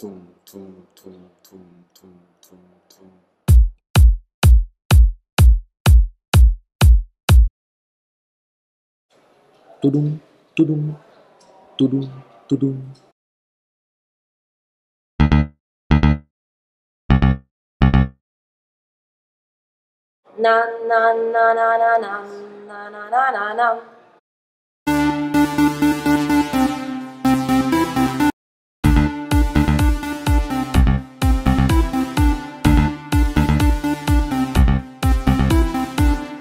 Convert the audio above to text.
tum tum tum tum tum tum tum. Tudum tudum tudum tudum. na na na na na na na na na na na